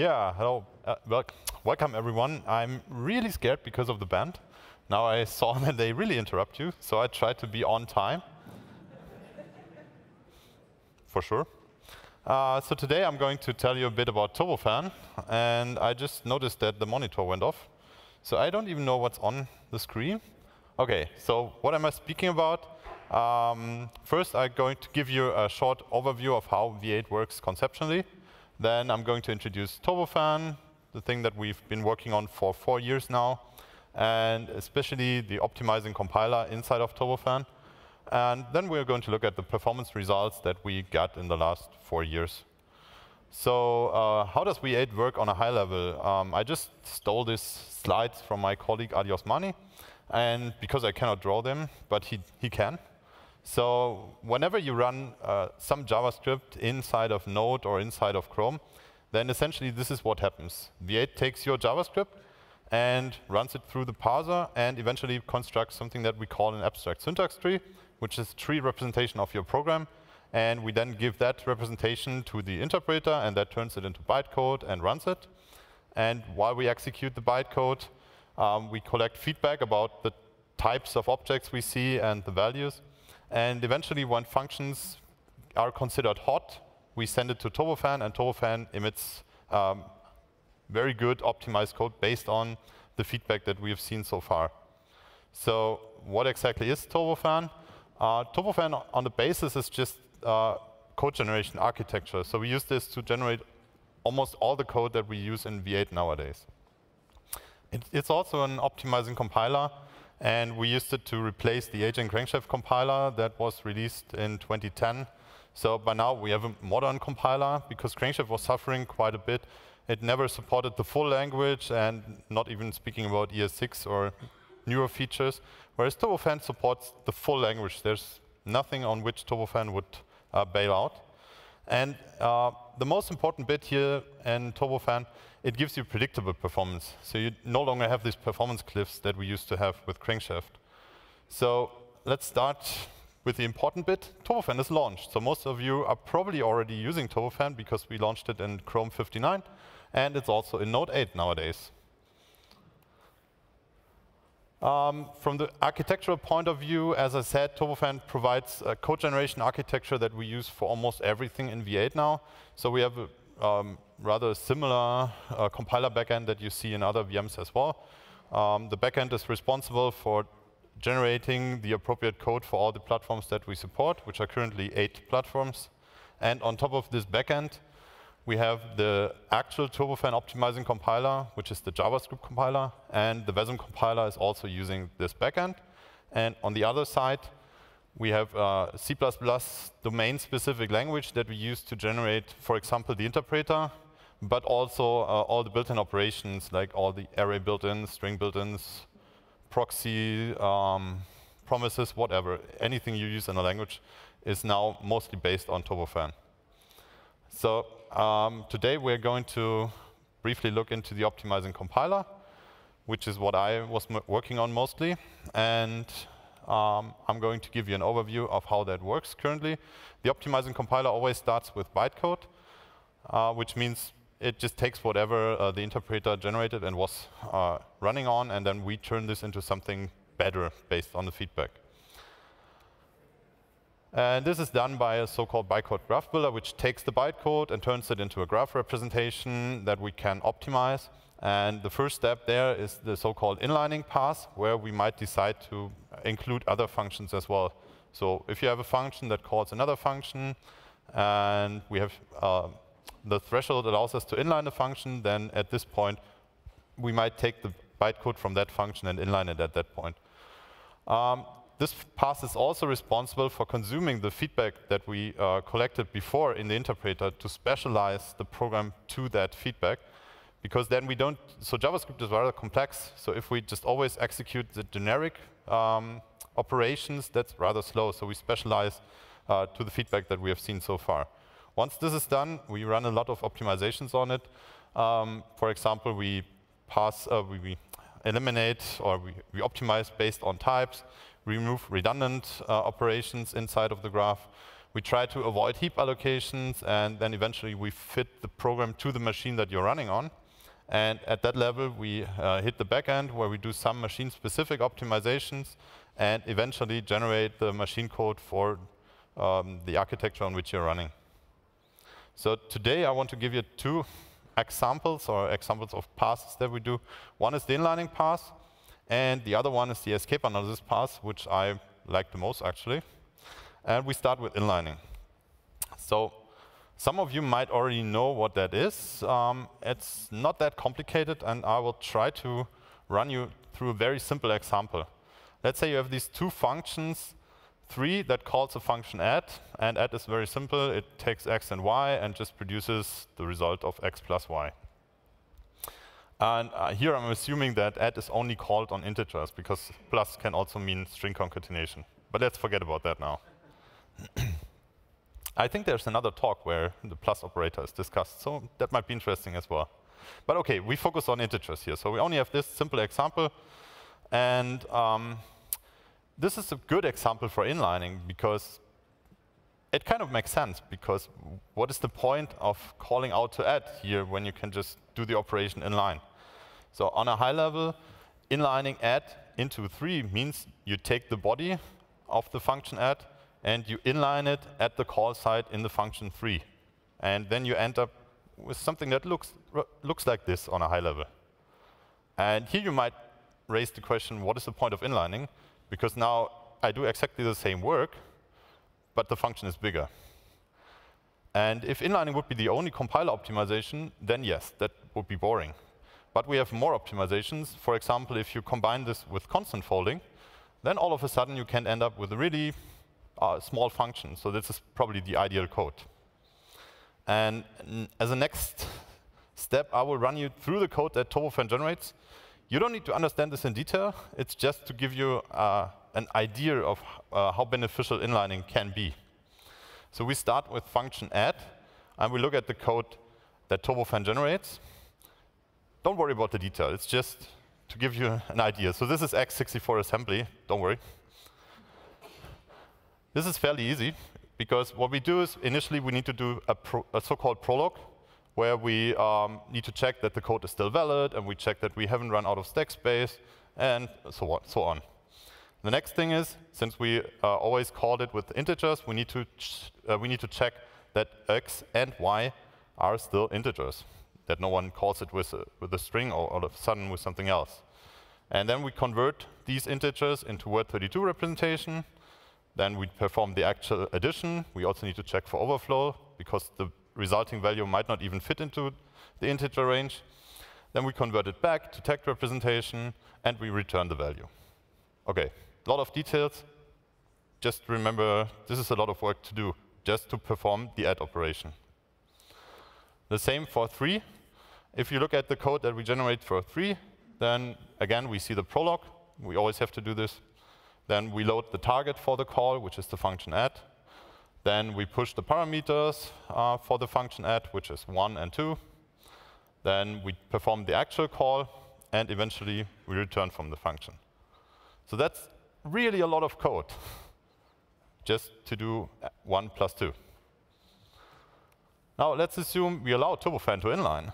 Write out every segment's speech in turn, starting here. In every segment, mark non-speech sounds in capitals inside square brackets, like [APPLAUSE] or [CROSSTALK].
Yeah, hello. Uh, welcome everyone. I'm really scared because of the band. Now I saw [LAUGHS] that they really interrupt you, so I tried to be on time. For sure. Uh, so today I'm going to tell you a bit about Turbofan, and I just noticed that the monitor went off. So I don't even know what's on the screen. Okay, so what am I speaking about? Um, first, I'm going to give you a short overview of how V8 works conceptually. Then I'm going to introduce Turbofan, the thing that we've been working on for four years now, and especially the optimizing compiler inside of Turbofan. And then we're going to look at the performance results that we got in the last four years. So uh, how does V8 work on a high level? Um, I just stole these slides from my colleague Addy Osmani, and because I cannot draw them, but he, he can. So whenever you run uh, some JavaScript inside of Node or inside of Chrome, then essentially this is what happens. V8 takes your JavaScript and runs it through the parser and eventually constructs something that we call an abstract syntax tree, which is a tree representation of your program. And we then give that representation to the interpreter, and that turns it into bytecode and runs it. And while we execute the bytecode, um, we collect feedback about the types of objects we see and the values. And eventually, when functions are considered hot, we send it to Turbofan, and Turbofan emits um, very good optimized code based on the feedback that we have seen so far. So what exactly is Turbofan? Uh, Turbofan on the basis is just uh, code generation architecture. So we use this to generate almost all the code that we use in V8 nowadays. It, it's also an optimizing compiler and we used it to replace the agent crankshaft compiler that was released in 2010. So by now we have a modern compiler because crankshaft was suffering quite a bit. It never supported the full language and not even speaking about ES6 or newer features, whereas Turbofan supports the full language. There's nothing on which Turbofan would uh, bail out. And uh, the most important bit here in Turbofan, it gives you predictable performance. So you no longer have these performance cliffs that we used to have with Crankshaft. So let's start with the important bit. Turbofan is launched. So most of you are probably already using Turbofan because we launched it in Chrome 59, and it's also in Node 8 nowadays. Um, from the architectural point of view, as I said, Turbofan provides a code generation architecture that we use for almost everything in V8 now. So we have a um, rather similar uh, compiler backend that you see in other VMs as well. Um, the backend is responsible for generating the appropriate code for all the platforms that we support, which are currently eight platforms. And on top of this backend, we have the actual Turbofan optimizing compiler, which is the JavaScript compiler, and the Wasm compiler is also using this backend. And on the other side, we have a C++ domain-specific language that we use to generate, for example, the interpreter, but also uh, all the built-in operations, like all the array built-ins, string built-ins, proxy, um, promises, whatever. Anything you use in a language is now mostly based on Turbofan. So um, today we're going to briefly look into the optimizing compiler, which is what I was working on mostly. And um, I'm going to give you an overview of how that works currently. The optimizing compiler always starts with bytecode, uh, which means it just takes whatever uh, the interpreter generated and was uh, running on, and then we turn this into something better based on the feedback. And this is done by a so-called bytecode graph builder, which takes the bytecode and turns it into a graph representation that we can optimize. And the first step there is the so-called inlining pass, where we might decide to include other functions as well. So if you have a function that calls another function, and we have uh, the threshold allows us to inline the function, then at this point, we might take the bytecode from that function and inline it at that point. Um, this pass is also responsible for consuming the feedback that we uh, collected before in the interpreter to specialize the program to that feedback. Because then we don't, so JavaScript is rather complex. So if we just always execute the generic um, operations, that's rather slow. So we specialize uh, to the feedback that we have seen so far. Once this is done, we run a lot of optimizations on it. Um, for example, we pass, uh, we, we, eliminate or we, we optimize based on types remove redundant uh, operations inside of the graph. We try to avoid heap allocations, and then eventually we fit the program to the machine that you're running on. And at that level, we uh, hit the backend where we do some machine-specific optimizations and eventually generate the machine code for um, the architecture on which you're running. So today I want to give you two examples or examples of passes that we do. One is the inlining pass, and the other one is the escape analysis pass, which I like the most actually. And we start with inlining. So some of you might already know what that is. Um, it's not that complicated, and I will try to run you through a very simple example. Let's say you have these two functions, three that calls a function add, and add is very simple. It takes x and y and just produces the result of x plus y. And uh, here I'm assuming that add is only called on integers, because plus can also mean string concatenation. But let's forget about that now. [CLEARS THROAT] I think there's another talk where the plus operator is discussed, so that might be interesting as well. But OK, we focus on integers here. So we only have this simple example. And um, this is a good example for inlining because it kind of makes sense because what is the point of calling out to add here when you can just do the operation inline? So on a high level, inlining add into 3 means you take the body of the function add and you inline it at the call site in the function 3. And then you end up with something that looks, looks like this on a high level. And here you might raise the question, what is the point of inlining? Because now I do exactly the same work, but the function is bigger. And if inlining would be the only compiler optimization, then yes, that would be boring. But we have more optimizations. For example, if you combine this with constant folding, then all of a sudden you can end up with a really uh, small function. So this is probably the ideal code. And as a next step, I will run you through the code that TurboFan generates. You don't need to understand this in detail. It's just to give you uh, an idea of uh, how beneficial inlining can be. So we start with function add, and we look at the code that TurboFan generates. Don't worry about the detail. It's just to give you an idea. So this is x64 assembly. Don't worry. This is fairly easy because what we do is initially we need to do a, a so-called prolog where we um, need to check that the code is still valid and we check that we haven't run out of stack space and so on. So on. The next thing is, since we uh, always called it with integers, we need to uh, we need to check that x and y are still integers, that no one calls it with a, with a string or all of a sudden with something else. And then we convert these integers into Word32 representation, then we perform the actual addition. We also need to check for overflow because the resulting value might not even fit into the integer range. Then we convert it back to tagged representation, and we return the value. OK, a lot of details. Just remember, this is a lot of work to do just to perform the add operation. The same for 3. If you look at the code that we generate for 3, then again, we see the prolog. We always have to do this. Then we load the target for the call, which is the function add. Then we push the parameters uh, for the function add, which is 1 and 2. Then we perform the actual call, and eventually we return from the function. So that's really a lot of code [LAUGHS] just to do 1 plus 2. Now let's assume we allow turbofan to inline.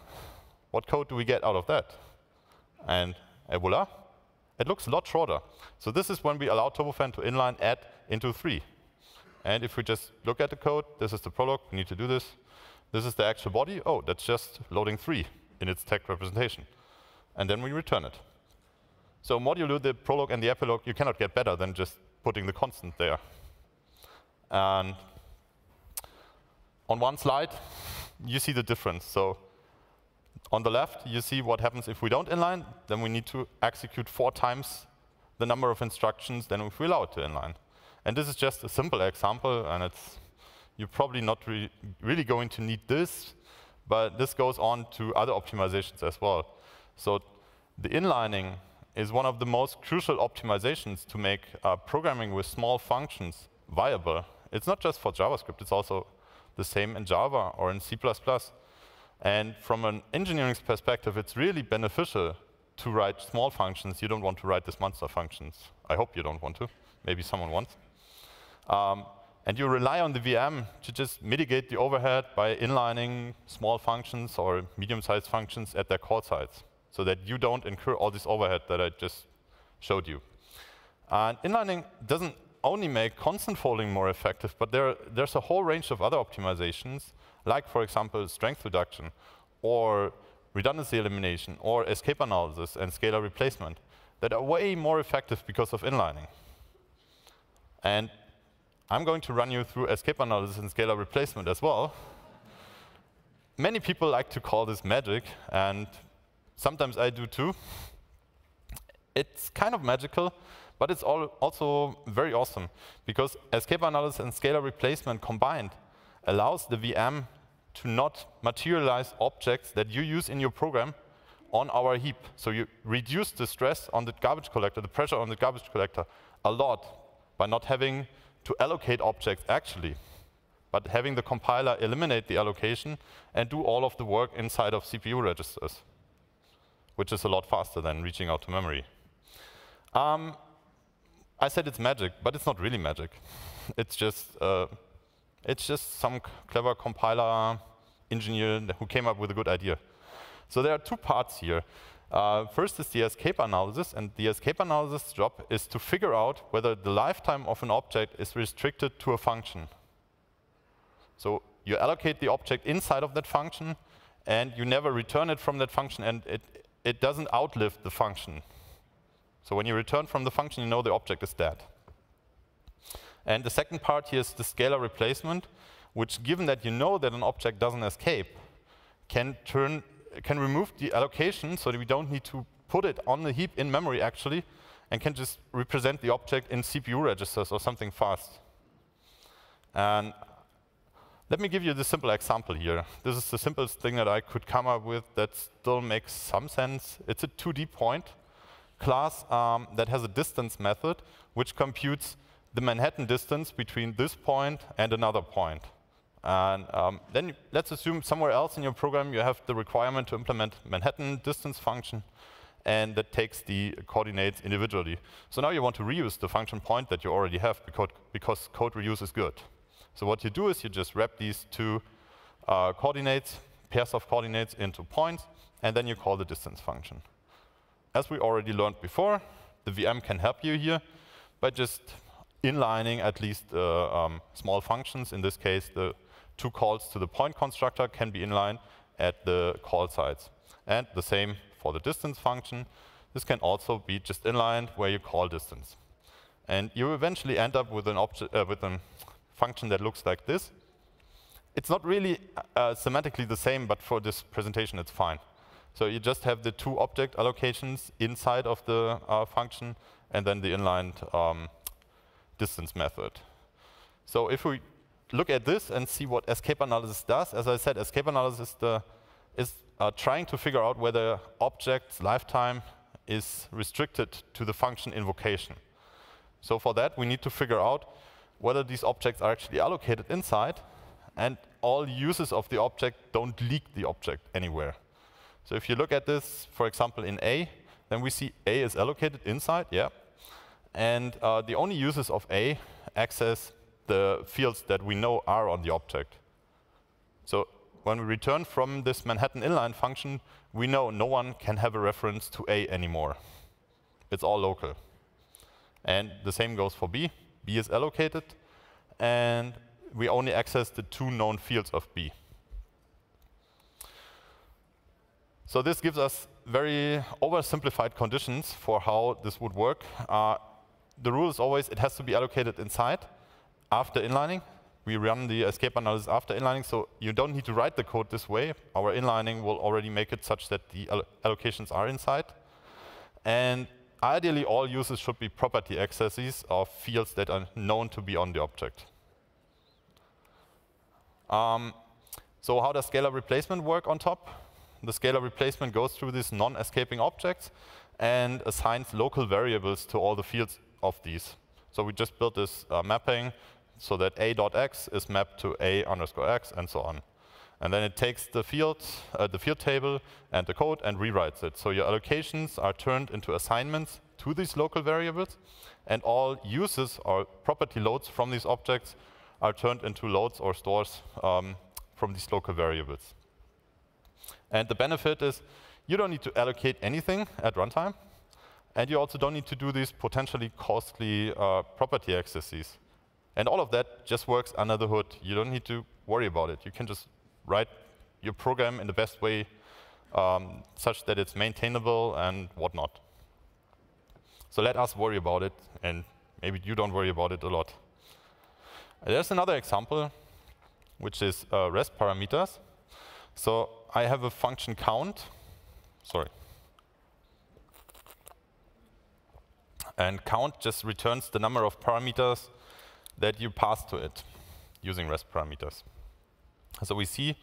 What code do we get out of that? And voila, it looks a lot shorter. So this is when we allow turbofan to inline add into 3. And if we just look at the code, this is the prolog, we need to do this. This is the actual body. Oh, that's just loading 3 in its tagged representation. And then we return it. So modulo the prolog and the epilogue, you cannot get better than just putting the constant there. And on one slide, you see the difference. So on the left, you see what happens if we don't inline. Then we need to execute four times the number of instructions than if we allow it to inline. And this is just a simple example, and it's you're probably not re really going to need this, but this goes on to other optimizations as well. So the inlining is one of the most crucial optimizations to make uh, programming with small functions viable. It's not just for JavaScript, it's also the same in Java or in C++. And from an engineering perspective, it's really beneficial to write small functions. You don't want to write these monster functions. I hope you don't want to. Maybe someone wants. Um, And you rely on the VM to just mitigate the overhead by inlining small functions or medium-sized functions at their call sites so that you don't incur all this overhead that I just showed you. And inlining doesn't only make constant folding more effective, but there, there's a whole range of other optimizations, like, for example, strength reduction, or redundancy elimination, or escape analysis and scalar replacement, that are way more effective because of inlining. And I'm going to run you through escape analysis and scalar replacement as well. Many people like to call this magic, and sometimes I do too. It's kind of magical, but it's also very awesome, because escape analysis and scalar replacement combined allows the VM to not materialize objects that you use in your program on our heap. So you reduce the stress on the garbage collector, the pressure on the garbage collector, a lot by not having to allocate objects actually, but having the compiler eliminate the allocation and do all of the work inside of CPU registers, which is a lot faster than reaching out to memory. Um, I said it's magic, but it's not really magic. [LAUGHS] it's just uh, it's just some clever compiler engineer who came up with a good idea. So there are two parts here. Uh, first is the escape analysis, and the escape analysis job is to figure out whether the lifetime of an object is restricted to a function. So you allocate the object inside of that function, and you never return it from that function, and it, it doesn't outlive the function. So when you return from the function, you know the object is dead. And the second part here is the scalar replacement, which given that you know that an object doesn't escape, can turn can remove the allocation so that we don't need to put it on the heap in memory actually, and can just represent the object in CPU registers or something fast. And let me give you the simple example here. This is the simplest thing that I could come up with that still makes some sense. It's a 2D point class um, that has a distance method which computes the Manhattan distance between this point and another point. And um, then let's assume somewhere else in your program you have the requirement to implement Manhattan distance function, and that takes the coordinates individually. So now you want to reuse the function point that you already have because, because code reuse is good. So what you do is you just wrap these two uh, coordinates, pairs of coordinates into points, and then you call the distance function. As we already learned before, the VM can help you here by just inlining at least uh, um, small functions, in this case the two calls to the point constructor can be inline at the call sites. And the same for the distance function. This can also be just inline where you call distance. And you eventually end up with an, uh, with a function that looks like this. It's not really uh, semantically the same, but for this presentation it's fine. So you just have the two object allocations inside of the uh, function and then the inlined um, distance method. So if we look at this and see what escape analysis does. As I said, escape analysis the, is uh, trying to figure out whether object's lifetime is restricted to the function invocation. So for that, we need to figure out whether these objects are actually allocated inside and all uses of the object don't leak the object anywhere. So if you look at this, for example, in A, then we see A is allocated inside, yeah. And uh, the only uses of A access the fields that we know are on the object. So when we return from this Manhattan inline function, we know no one can have a reference to A anymore. It's all local. And the same goes for B. B is allocated, and we only access the two known fields of B. So this gives us very oversimplified conditions for how this would work. Uh, the rule is always it has to be allocated inside, after inlining. We run the escape analysis after inlining, so you don't need to write the code this way. Our inlining will already make it such that the allocations are inside. And ideally, all uses should be property accesses of fields that are known to be on the object. Um, so how does scalar replacement work on top? The scalar replacement goes through these non-escaping objects and assigns local variables to all the fields of these. So we just built this uh, mapping so that a.x is mapped to a underscore x and so on. And then it takes the field, uh, the field table and the code and rewrites it. So your allocations are turned into assignments to these local variables, and all uses or property loads from these objects are turned into loads or stores um, from these local variables. And the benefit is you don't need to allocate anything at runtime, and you also don't need to do these potentially costly uh, property accesses. And all of that just works under the hood. You don't need to worry about it. You can just write your program in the best way um, such that it's maintainable and whatnot. So let us worry about it, and maybe you don't worry about it a lot. There's another example, which is uh, REST parameters. So I have a function count. Sorry. And count just returns the number of parameters that you pass to it using REST parameters. So we see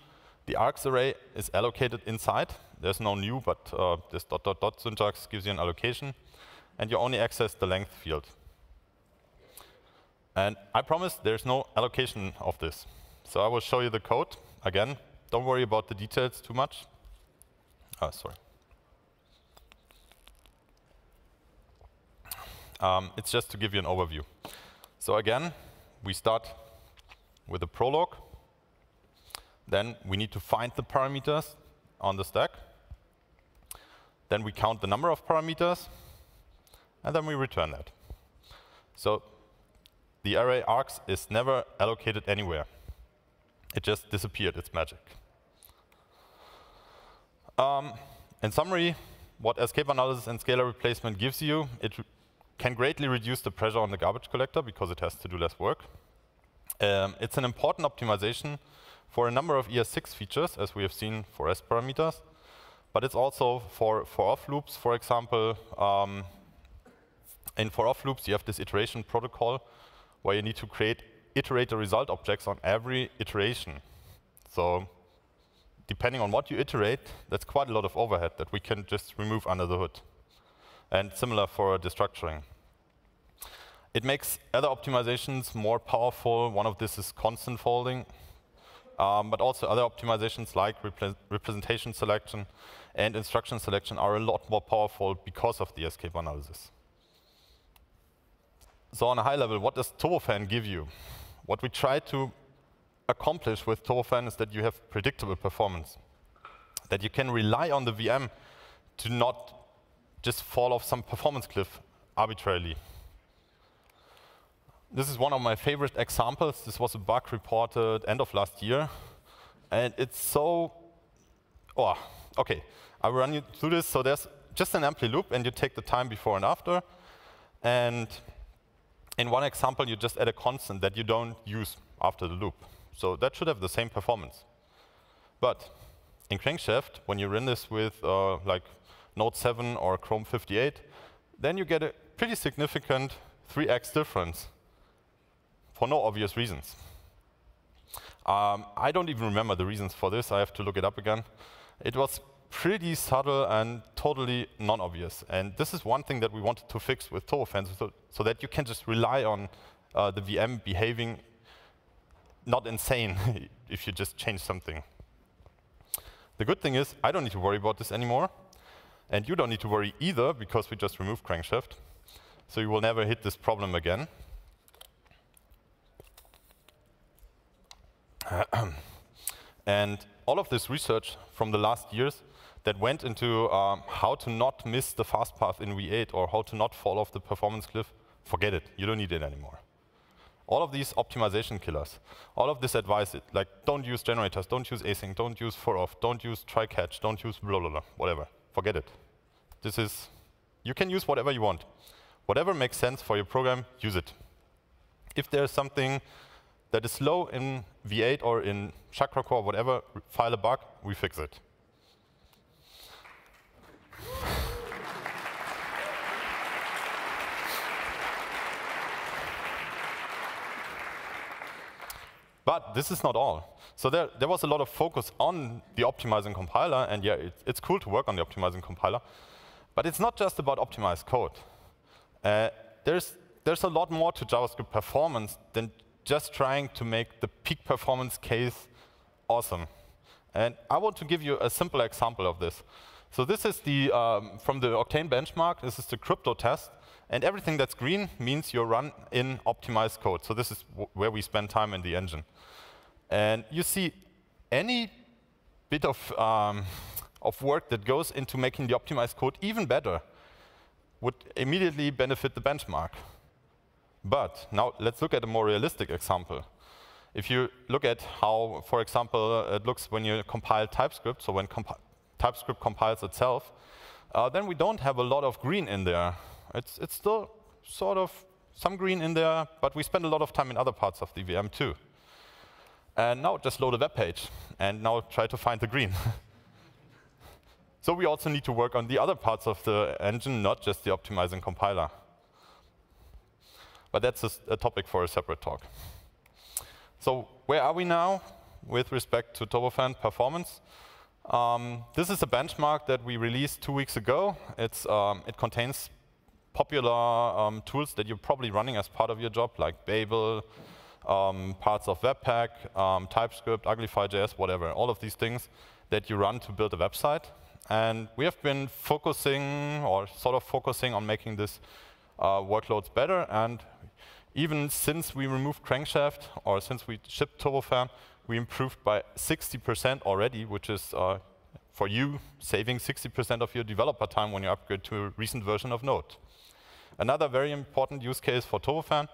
the args array is allocated inside. There's no new, but uh, this dot dot dot syntax gives you an allocation, and you only access the length field. And I promise there's no allocation of this. So I will show you the code. Again, don't worry about the details too much. Oh, sorry. Um, it's just to give you an overview. So again, we start with a prologue. Then we need to find the parameters on the stack. Then we count the number of parameters, and then we return that. So the array args is never allocated anywhere. It just disappeared, it's magic. Um, in summary, what escape analysis and scalar replacement gives you, it can greatly reduce the pressure on the garbage collector because it has to do less work. Um, it's an important optimization for a number of ES6 features, as we have seen for S parameters, but it's also for, for of loops, for example. Um, in for of loops, you have this iteration protocol where you need to create iterator result objects on every iteration. So depending on what you iterate, that's quite a lot of overhead that we can just remove under the hood. And similar for destructuring. It makes other optimizations more powerful. One of this is constant folding, um, but also other optimizations like repre representation selection and instruction selection are a lot more powerful because of the escape analysis. So on a high level, what does Turbofan give you? What we try to accomplish with Turbofan is that you have predictable performance, that you can rely on the VM to not just fall off some performance cliff arbitrarily. This is one of my favorite examples. This was a bug reported end of last year. And it's so, oh, okay. I will run you through this. So there's just an empty loop, and you take the time before and after. And in one example, you just add a constant that you don't use after the loop. So that should have the same performance. But in Crankshaft, when you run this with uh, like Node 7 or Chrome 58, then you get a pretty significant 3x difference for no obvious reasons. Um, I don't even remember the reasons for this. I have to look it up again. It was pretty subtle and totally non-obvious. And this is one thing that we wanted to fix with Turbofan, so, so that you can just rely on uh, the VM behaving not insane [LAUGHS] if you just change something. The good thing is I don't need to worry about this anymore. And you don't need to worry either, because we just removed crankshaft. So you will never hit this problem again. [CLEARS THROAT] and all of this research from the last years that went into um, how to not miss the fast path in V8 or how to not fall off the performance cliff, forget it. You don't need it anymore. All of these optimization killers, all of this advice, it, like don't use generators, don't use async, don't use for of, don't use try catch, don't use blah, blah, blah, whatever. Forget it. This is, you can use whatever you want. Whatever makes sense for your program, use it. If there's something that is slow in V8 or in Chakra Core, whatever, file a bug, we fix it. But this is not all. So there, there was a lot of focus on the optimizing compiler, and yeah, it, it's cool to work on the optimizing compiler. But it's not just about optimized code. Uh, there's, there's a lot more to JavaScript performance than just trying to make the peak performance case awesome. And I want to give you a simple example of this. So this is the, um, from the Octane benchmark, this is the crypto test. And everything that's green means you run in optimized code. So this is where we spend time in the engine. And you see any bit of, um, of work that goes into making the optimized code even better would immediately benefit the benchmark. But now let's look at a more realistic example. If you look at how, for example, it looks when you compile TypeScript, so when compi TypeScript compiles itself, uh, then we don't have a lot of green in there. It's, it's still sort of some green in there, but we spend a lot of time in other parts of the VM too. And now just load a web page, and now try to find the green. [LAUGHS] so we also need to work on the other parts of the engine, not just the optimizing compiler. But that's a, a topic for a separate talk. So where are we now with respect to turbofan performance? Um, this is a benchmark that we released two weeks ago. Um, it contains popular um, tools that you're probably running as part of your job, like Babel, um, parts of Webpack, um, TypeScript, Uglify.js, whatever, all of these things that you run to build a website. And we have been focusing, or sort of focusing on making this uh, workloads better. And even since we removed Crankshaft, or since we shipped Turbofan, we improved by 60% already, which is, uh, for you, saving 60% of your developer time when you upgrade to a recent version of Node. Another very important use case for Turbofan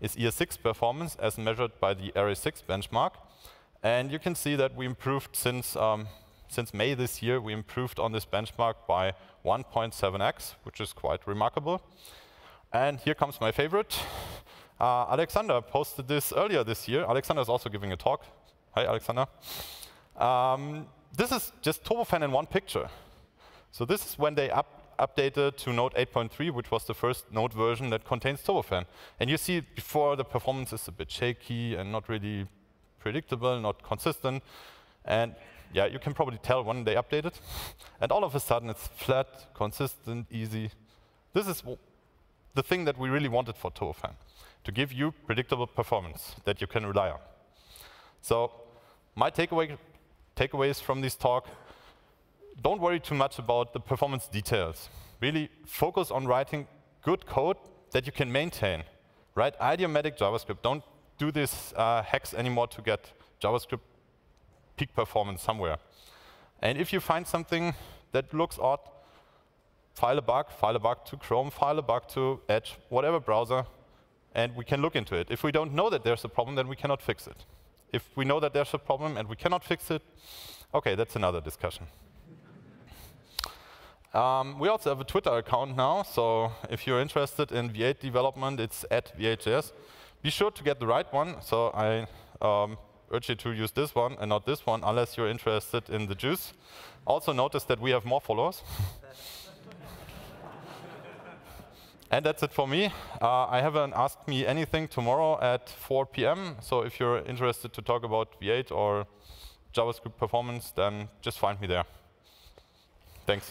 is ES6 performance as measured by the ARES-6 benchmark. And you can see that we improved since, um, since May this year, we improved on this benchmark by 1.7x, which is quite remarkable. And here comes my favorite. Uh, Alexander posted this earlier this year. Alexander is also giving a talk. Hi, Alexander. Um, this is just Turbofan in one picture. So this is when they up updated to Node 8.3, which was the first Node version that contains Turbofan. And you see before the performance is a bit shaky and not really predictable, not consistent. And yeah, you can probably tell when they updated. [LAUGHS] and all of a sudden, it's flat, consistent, easy. This is the thing that we really wanted for Turbofan, to give you predictable performance that you can rely on. So my takeaway, takeaways from this talk don't worry too much about the performance details. Really focus on writing good code that you can maintain. Write idiomatic JavaScript. Don't do these uh, hacks anymore to get JavaScript peak performance somewhere. And if you find something that looks odd, file a bug, file a bug to Chrome, file a bug to Edge, whatever browser, and we can look into it. If we don't know that there's a problem, then we cannot fix it. If we know that there's a problem and we cannot fix it, okay, that's another discussion. Um, we also have a Twitter account now, so if you're interested in V8 development, it's at V8JS. Be sure to get the right one, so I um, urge you to use this one and not this one, unless you're interested in the juice. Also notice that we have more followers. [LAUGHS] and that's it for me. Uh, I have an Ask Me Anything tomorrow at 4 p.m., so if you're interested to talk about V8 or JavaScript performance, then just find me there. Thanks.